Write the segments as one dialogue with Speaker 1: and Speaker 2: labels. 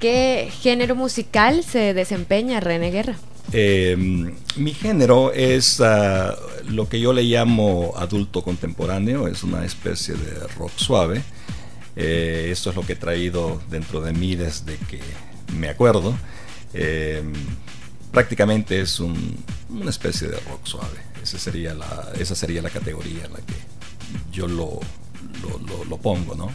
Speaker 1: qué género musical se desempeña René Guerra?
Speaker 2: Em, mi género es ah, lo que yo le llamo adulto contemporáneo, es una especie de rock suave. Eh, esto es lo que he traído dentro de mí desde que me acuerdo. Em, prácticamente es una especie de rock suave. Esa sería, la, esa sería la categoría en la que yo lo, lo, pongo, ¿no?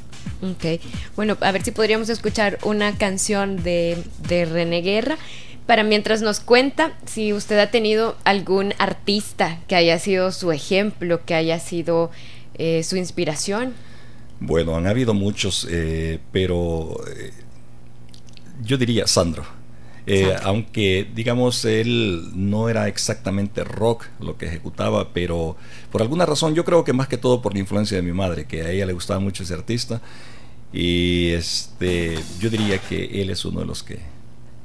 Speaker 1: Ok. Bueno, a ver si podríamos escuchar una canción de, de René Guerra para mientras nos cuenta si usted ha tenido algún artista que haya sido su ejemplo, que haya sido eh, su inspiración.
Speaker 2: Bueno, han habido muchos, eh, pero eh, yo diría Sandro. Aunque digamos él no era exactamente rock lo que ejecutaba, pero por alguna razón yo creo que más que todo por la influencia de mi madre, que a ella le gustaba mucho ese artista. Y este yo diría que él es uno de los que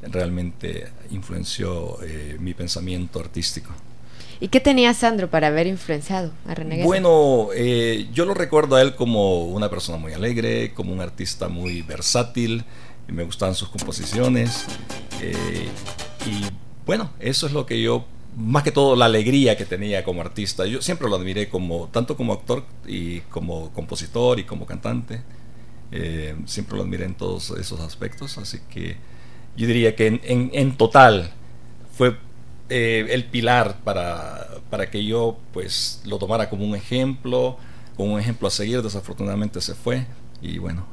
Speaker 2: realmente influenció eh, mi pensamiento artístico.
Speaker 1: ¿Y qué tenía Sandro para haber influenciado a René
Speaker 2: Bueno, eh, yo lo recuerdo a él como una persona muy alegre, como un artista muy versátil, me gustaban sus composiciones. Eh, y bueno, eso es lo que yo, más que todo la alegría que tenía como artista. Yo siempre lo admiré como, tanto como actor y como compositor y como cantante. siempre lo admiré en todos esos aspectos, así que yo diría que en, total fue eh, el pilar para, para, que yo pues lo tomara como un ejemplo, como un ejemplo a seguir. Desafortunadamente se fue y bueno,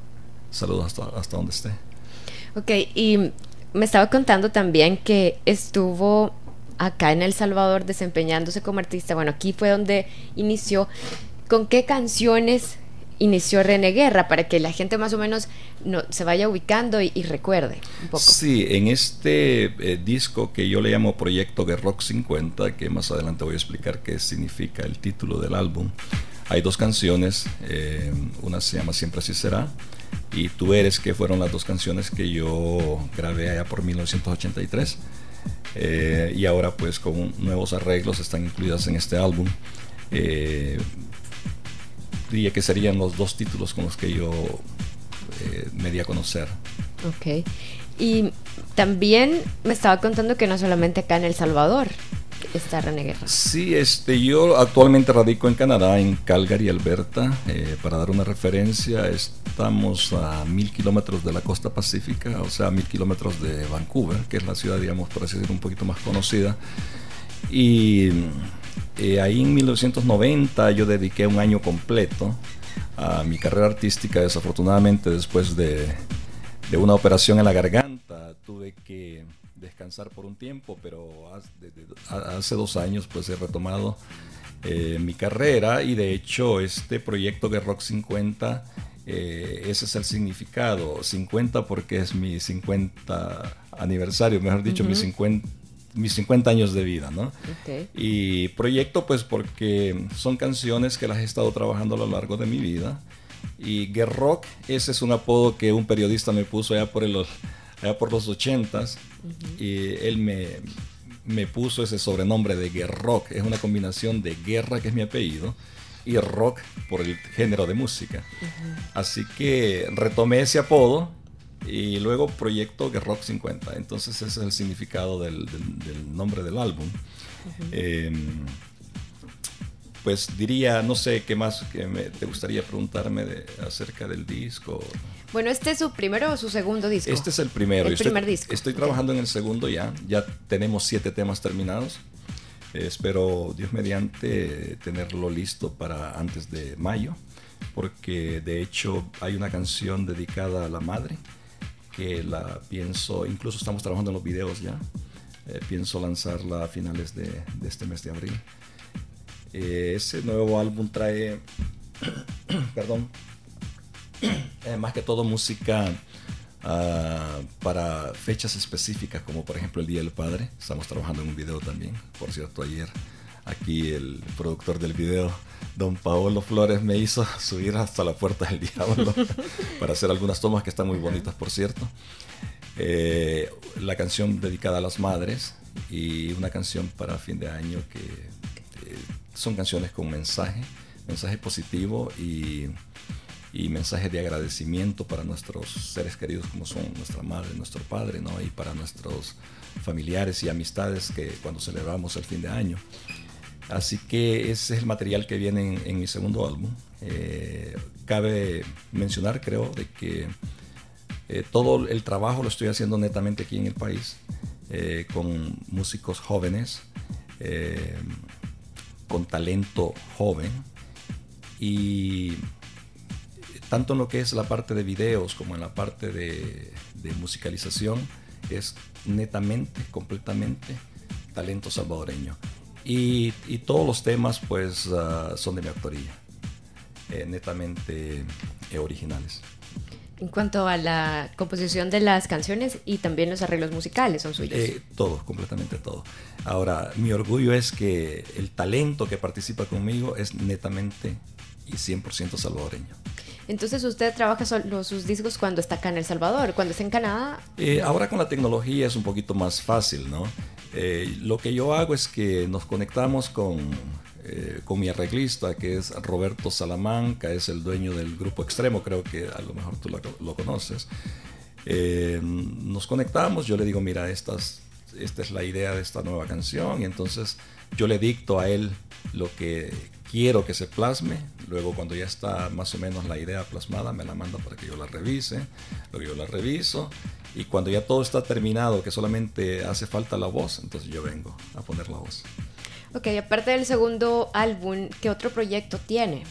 Speaker 2: saludos hasta, hasta donde esté.
Speaker 1: Ok, y me estaba contando también que estuvo acá en El Salvador desempeñándose como artista. Bueno, aquí fue donde inició. ¿Con qué canciones inició René Guerra para que la gente más o menos no, se vaya ubicando y, recuerde un poco.
Speaker 2: Sí, en este eh, disco que yo le llamo Proyecto Rock 50, que más adelante voy a explicar qué significa el título del álbum, hay dos canciones, eh, una se llama Siempre así será y Tú eres, que fueron las dos canciones que yo grabé allá por 1983. Eh, y ahora pues con nuevos arreglos están incluidas en este álbum diría que serían los dos títulos con los que yo eh, me di a conocer.
Speaker 1: Ok. Y también me estaba contando que no solamente acá en El Salvador está René Guerra.
Speaker 2: Sí, este, yo actualmente radico en Canadá, en Calgary, Alberta. Eh, para dar una referencia, estamos a mil kilómetros de la costa pacífica, o sea, a mil kilómetros de Vancouver, que es la ciudad, digamos, por así decirlo, un poquito más conocida. Y eh, ahí en 1990 yo dediqué un año completo a mi carrera artística. Desafortunadamente después de, una operación en la garganta tuve que descansar por un tiempo, pero hace dos años pues he retomado eh, mi carrera y de hecho este proyecto de Rock 50, eh, ese es el significado, 50 porque es mi 50 aniversario, mejor dicho, mi 50 mis 50 años de vida, ¿no? Y proyecto pues porque son canciones que las he estado trabajando a lo largo de mi vida. Y Gerrock, ese es un apodo que un periodista me puso allá por, el, allá por los 80s. Y él me, me puso ese sobrenombre de Gerrock. Es una combinación de guerra, que es mi apellido, y rock por el género de música. Así que retomé ese apodo y luego proyecto que Rock 50. Entonces ese es el significado del, nombre del álbum. Em, pues diría, no sé qué más que te gustaría preguntarme de, acerca del disco.
Speaker 1: Bueno, ¿este es su primero o su segundo disco?
Speaker 2: Este es el primero.
Speaker 1: El
Speaker 2: estoy,
Speaker 1: primer disco.
Speaker 2: Estoy trabajando en el segundo ya. Ya tenemos siete temas terminados. espero, Dios mediante, tenerlo listo para antes de mayo. Porque de hecho hay una canción dedicada a la madre que la pienso, incluso estamos trabajando en los videos ya, eh, pienso lanzarla a finales de, este mes de abril. Eh, ese nuevo álbum trae, perdón, eh, más que todo música ah, para fechas específicas, como por ejemplo el Día del Padre. Estamos trabajando en un video también, por cierto, ayer aquí el productor del video, don Paolo Flores, me hizo subir hasta la puerta del diablo para hacer algunas tomas que están muy bonitas, por cierto. Eh, la canción dedicada a las madres y una canción para fin de año que son canciones con mensaje, mensaje positivo y y mensajes de agradecimiento para nuestros seres queridos como son nuestra madre, nuestro padre, ¿no? y para nuestros familiares y amistades que cuando celebramos el fin de año. Así que ese es el material que viene en, mi segundo álbum. Eh, cabe mencionar, creo, de que eh, todo el trabajo lo estoy haciendo netamente aquí en el país, eh, con músicos jóvenes, con talento joven y tanto en lo que es la parte de videos como en la parte de, musicalización, es netamente, completamente talento salvadoreño. Y, todos los temas pues ah, son de mi autoría, eh, netamente eh, originales.
Speaker 1: En cuanto a la composición de las canciones y también los arreglos musicales, ¿son suyos?
Speaker 2: Eh, todo, completamente todo. Ahora, mi orgullo es que el talento que participa conmigo es netamente y 100% salvadoreño.
Speaker 1: Entonces usted trabaja solo sus discos cuando está acá en El Salvador, cuando está en Canadá.
Speaker 2: Eh, ahora con la tecnología es un poquito más fácil, ¿no? Eh, lo que yo hago es que nos conectamos con, eh, con mi arreglista, que es Roberto Salamanca, es el dueño del grupo Extremo, creo que a lo mejor tú lo, conoces. nos conectamos, yo le digo, mira, esta es la idea de esta nueva canción, y entonces yo le dicto a él lo que quiero que se plasme, luego cuando ya está más o menos la idea plasmada me la manda para que yo la revise, luego yo la reviso y cuando ya todo está terminado, que solamente hace falta la voz, entonces yo vengo a poner la voz.
Speaker 1: Ok, aparte del segundo álbum, ¿qué otro proyecto tiene?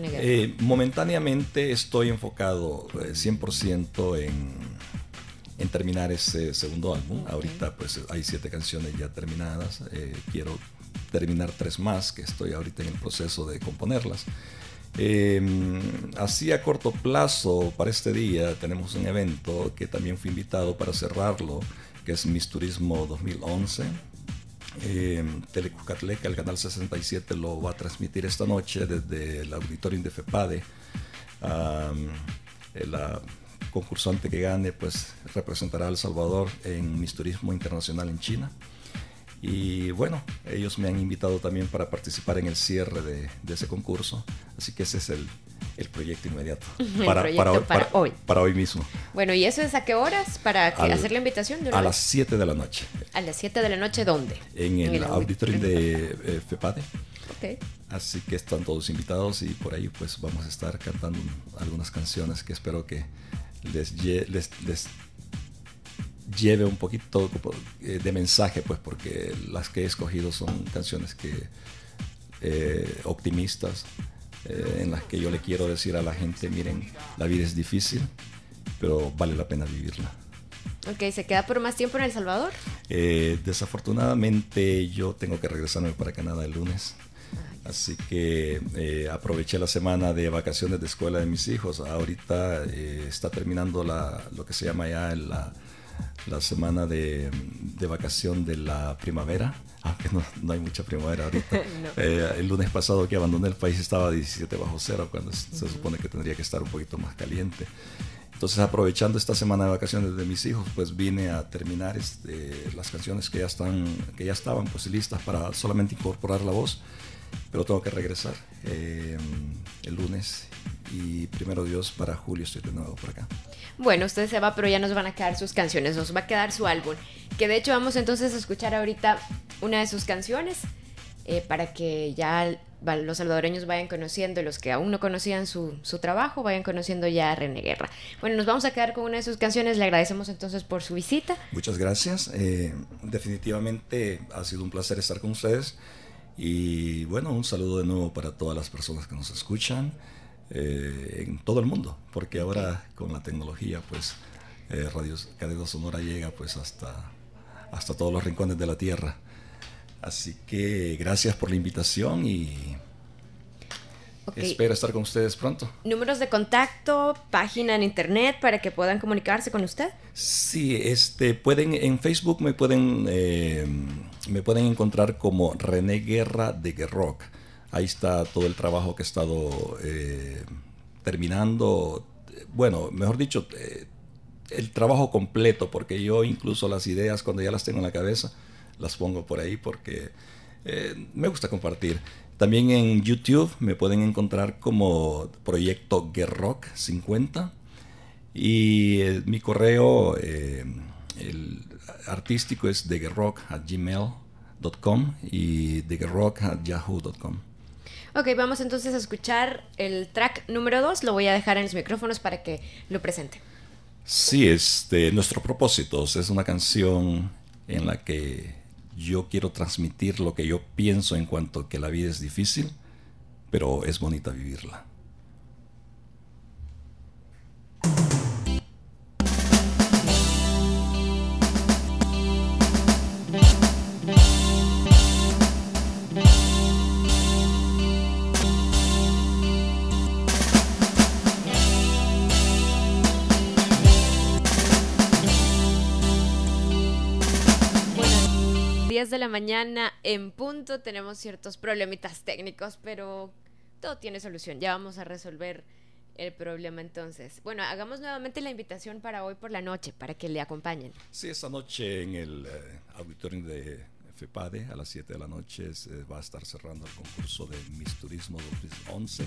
Speaker 2: Eh, momentáneamente estoy enfocado 100% eh, en, en, terminar ese segundo álbum. Ahorita pues hay siete canciones ya terminadas. Eh, quiero terminar tres más, que estoy ahorita en el proceso de componerlas. Em, así a corto plazo, para este día, tenemos un evento que también fui invitado para cerrarlo, que es Miss Turismo 2011. Eh, Telecucatleca, el canal 67, lo va a transmitir esta noche desde el auditorio de FEPADE. la concursante que gane pues representará a El Salvador en Miss Turismo Internacional en China. Y bueno, ellos me han invitado también para participar en el cierre de, ese concurso. Así que ese es el, proyecto inmediato.
Speaker 1: Para, para, hoy,
Speaker 2: para, hoy. mismo.
Speaker 1: Bueno, ¿y eso es a qué horas para hacer la invitación?
Speaker 2: a las 7 de la noche.
Speaker 1: ¿A las 7 de la noche dónde?
Speaker 2: En el, auditorio de eh, FEPADE. Okay. Así que están todos invitados y por ahí pues vamos a estar cantando algunas canciones que espero que les, les, les lleve un poquito eh, de mensaje, pues porque las que he escogido son canciones que eh, optimistas, eh, en las que yo le quiero decir a la gente, miren, la vida es difícil, pero vale la pena vivirla.
Speaker 1: Ok, ¿se queda por más tiempo en El Salvador?
Speaker 2: desafortunadamente yo tengo que regresarme para Canadá el lunes. Así que aproveché la semana de vacaciones de escuela de mis hijos. Ahorita está terminando la, lo que se llama ya la, la semana de, vacación de la primavera, aunque no, hay mucha primavera ahorita. Eh, el lunes pasado que abandoné el país estaba a 17 bajo cero, cuando se supone que tendría que estar un poquito más caliente. Entonces, aprovechando esta semana de vacaciones de mis hijos, pues vine a terminar este, las canciones que ya, están, que ya estaban pues, listas para solamente incorporar la voz, pero tengo que regresar eh, el lunes y primero Dios para julio estoy de nuevo por acá.
Speaker 1: Bueno, usted se va, pero ya nos van a quedar sus canciones, nos va a quedar su álbum, que de hecho vamos entonces a escuchar ahorita una de sus canciones eh, para que ya los salvadoreños vayan conociendo, los que aún no conocían su, trabajo, vayan conociendo ya a René Guerra. Bueno, nos vamos a quedar con una de sus canciones, le agradecemos entonces por su visita.
Speaker 2: Muchas gracias, eh, definitivamente ha sido un placer estar con ustedes y bueno, un saludo de nuevo para todas las personas que nos escuchan. Eh, en todo el mundo, porque ahora con la tecnología, pues eh, Radio Cadena Sonora llega pues hasta, hasta todos los rincones de la Tierra. Así que gracias por la invitación y espero estar con ustedes pronto.
Speaker 1: ¿Números de contacto, página en internet para que puedan comunicarse con usted?
Speaker 2: Sí, este, pueden, en Facebook me pueden, eh, me pueden encontrar como René Guerra de Guerrock. Ahí está todo el trabajo que he estado eh, terminando. Bueno, mejor dicho, eh, el trabajo completo, porque yo incluso las ideas cuando ya las tengo en la cabeza, las pongo por ahí porque eh, me gusta compartir. También en YouTube me pueden encontrar como Proyecto Gerrock 50 y mi correo eh, el artístico es degerrock.gmail.com y degerrock.yahoo.com.
Speaker 1: Ok, vamos entonces a escuchar el track número 2. Lo voy a dejar en los micrófonos para que lo presente.
Speaker 2: Sí, este, Nuestro propósito es una canción en la que yo quiero transmitir lo que yo pienso en cuanto a que la vida es difícil, pero es bonita vivirla.
Speaker 1: De la mañana en punto. Tenemos ciertos problemitas técnicos, pero todo tiene solución. Ya vamos a resolver el problema entonces. Bueno, hagamos nuevamente la invitación para hoy por la noche, para que le acompañen.
Speaker 2: Sí, esta noche en el eh, auditorio de FEPADE a las 7 de la noche se va a estar cerrando el concurso de Miss Turismo 2011,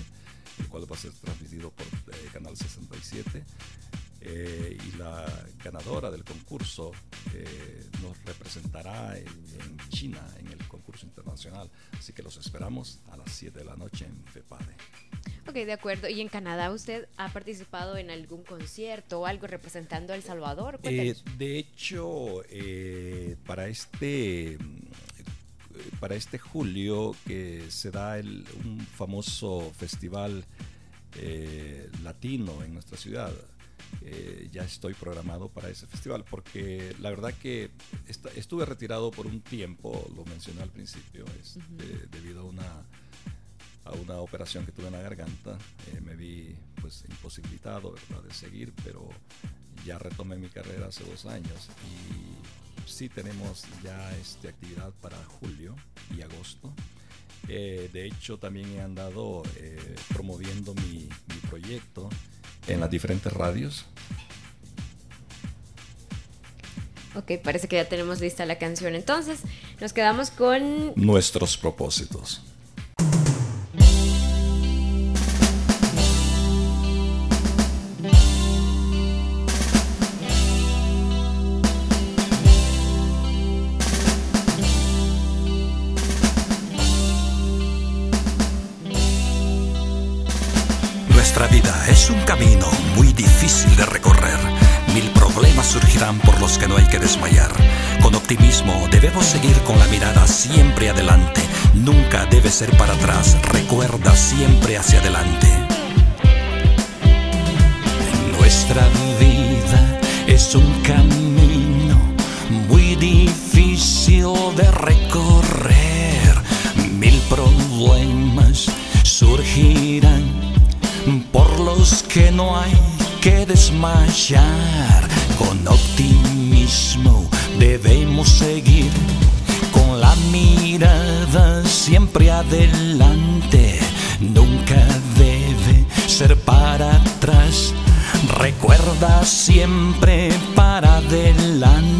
Speaker 2: el cual va a ser transmitido por eh, Canal 67. Eh, y la ganadora del concurso eh, nos representará en, China en el concurso internacional. Así que los esperamos a las 7 de la noche en FEPADE.
Speaker 1: Ok, de acuerdo. ¿Y en Canadá usted ha participado en algún concierto o algo representando a El Salvador?
Speaker 2: Eh, de hecho, para este para este julio que se da el, un famoso festival latino en nuestra ciudad, eh, ya estoy programado para ese festival, porque la verdad que estuve retirado por un tiempo, lo mencioné al principio, este, debido a una, a una operación que tuve en la garganta, eh, me vi pues imposibilitado ¿verdad? de seguir, pero ya retomé mi carrera hace dos años y sí tenemos ya este, actividad para julio y agosto. Eh, de hecho, también he andado promoviendo mi, mi proyecto en las diferentes radios.
Speaker 1: Ok, parece que ya tenemos lista la canción. Entonces, nos quedamos con...
Speaker 2: Nuestros propósitos.
Speaker 3: Por los que no hay que desmayar. Con optimismo debemos seguir con la mirada siempre adelante. Nunca debe ser para atrás. Recuerda siempre hacia adelante. Nuestra vida es un camino muy difícil de recorrer. Mil problemas surgirán por los que no hay que desmayar. Con optimismo debemos seguir, con la mirada siempre adelante. Nunca debe ser para atrás. Recuerda siempre para adelante.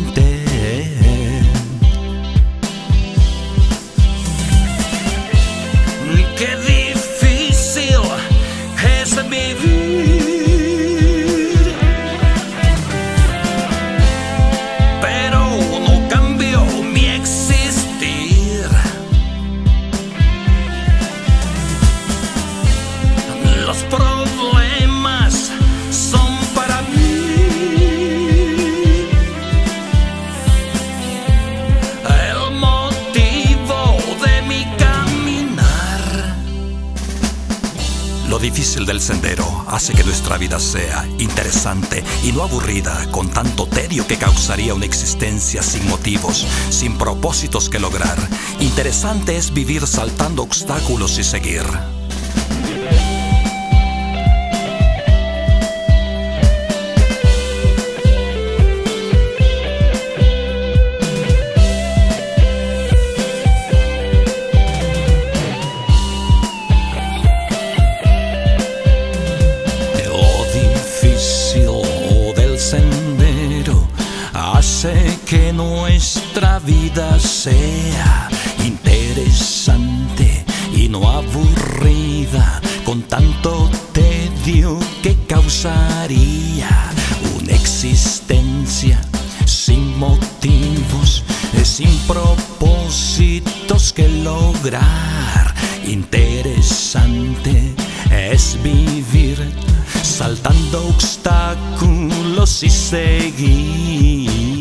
Speaker 3: Causaría una existencia sin motivos, sin propósitos que lograr. Interesante es vivir saltando obstáculos y seguir. Nuestra vida sea interesante
Speaker 2: y no aburrida con tanto tedio que causaría una existencia sin motivos, sin propósitos que lograr. Interesante es vivir saltando obstáculos y seguir.